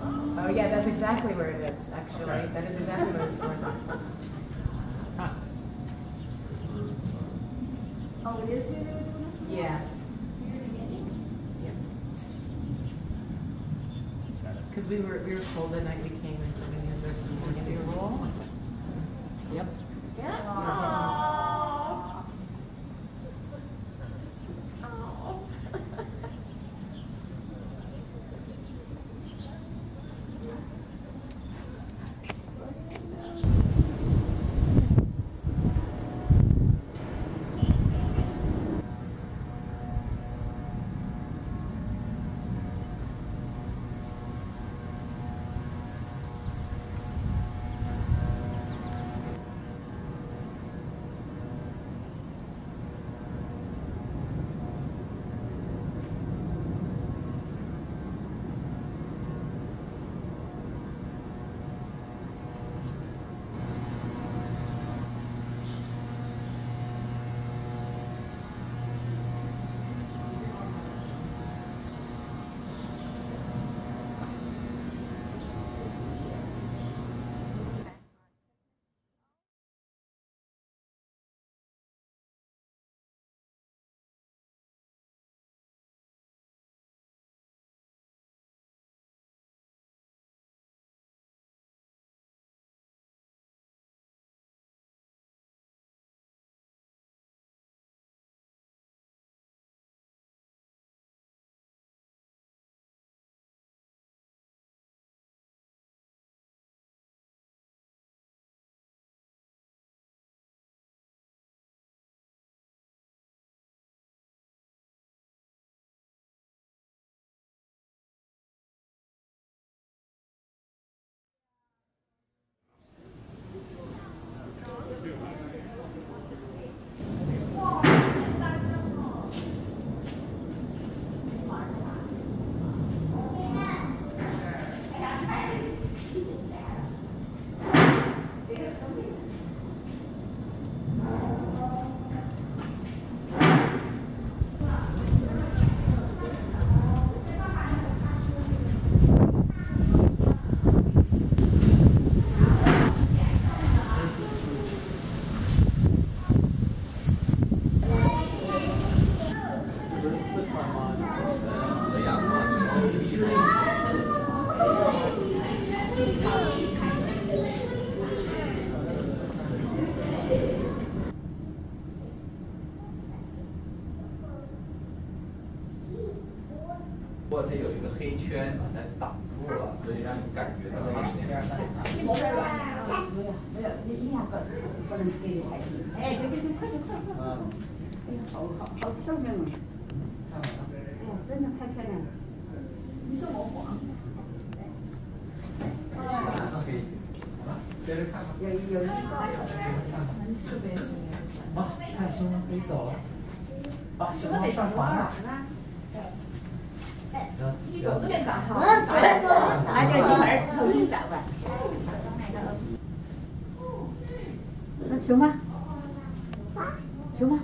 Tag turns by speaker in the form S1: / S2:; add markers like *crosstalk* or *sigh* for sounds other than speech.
S1: Oh yeah, that's exactly where it is, actually. Okay. That is exactly where it's north *laughs*
S2: Oh, it is where they were doing this?
S1: Yeah. Because we were we were cold that night we came and somebody has their some more to roll.
S3: 不过它有一个黑圈把它挡住了，所以让你感觉到它是那边的。
S2: 没有，没有，你一下子不能给你孩子。哎，对对对，快去快快！
S3: 嗯。
S2: 哎呀，好好好漂亮啊！哎呀，真的太漂亮了。你说我黄？
S3: 蓝的可以。好了，接着看吧。
S2: 有有一个。
S1: 特别是那个。
S3: 啊，看熊猫可以走了。把熊猫上床了。
S2: 一个都别找哈，那就一会儿重新找吧。熊猫，熊猫，熊猫。